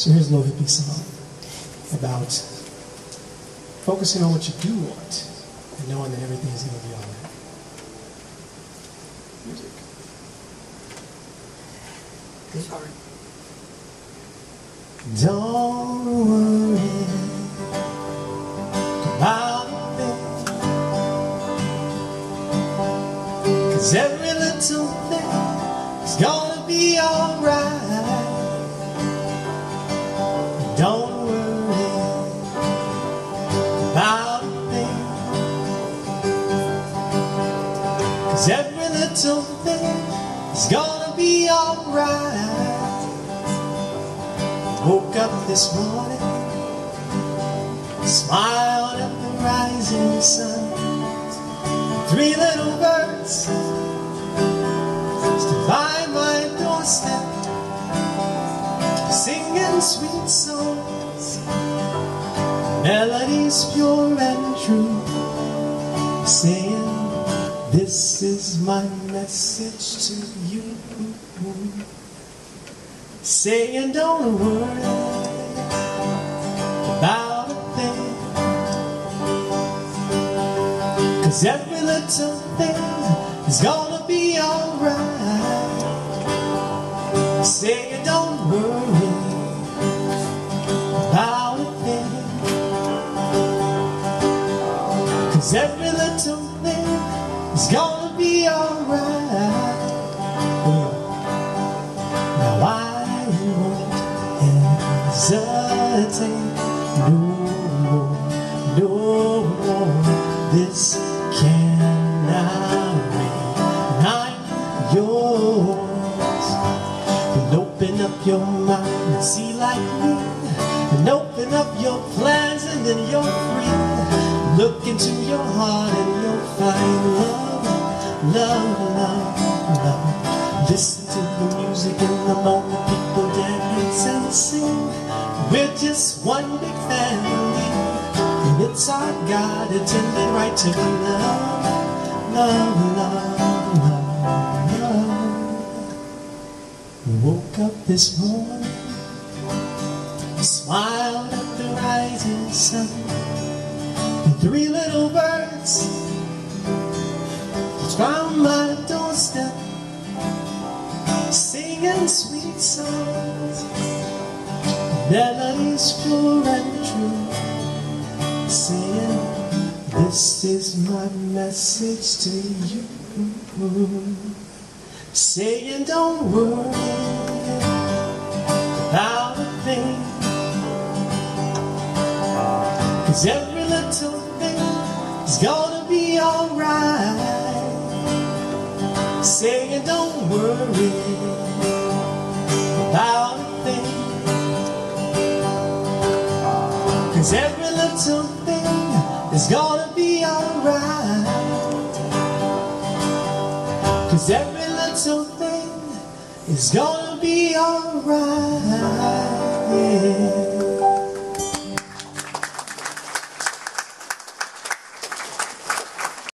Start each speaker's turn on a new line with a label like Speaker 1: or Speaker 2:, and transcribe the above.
Speaker 1: So here's a little hippie song about focusing on what you do want and knowing that everything is going to be all right. Music.
Speaker 2: Sorry.
Speaker 1: Don't worry about it. Cause every little thing is gonna be alright. Cause every little thing is gonna be alright. Woke up this morning, smiled at the rising sun. Three little birds stood by my doorstep, singing sweet songs, melodies pure and true, saying, This is my message to you. Saying don't worry about a thing. Cause every little thing is gonna be alright. Saying don't worry about a thing. Cause every is gonna be alright now I won't hesitate no more, no more. This cannot. And I'm yours. And open up your mind and see like me. And open up your plans and then you're free. Look into your heart and love, love, love, love. Listen to the music in the moment, people dance and sing. We're just one big family, and it's our God intended right to be loved, love, love, love, love. Woke up this morning, smiled at the rising sun, The three little birds found my doorstep singing sweet songs, melodies pure and true, saying, This is my message to you. Saying, Don't worry about a thing, cause every little thing is gonna be alright saying don't worry about a thing Cause every little thing is gonna be alright Cause every little thing is gonna be alright yeah.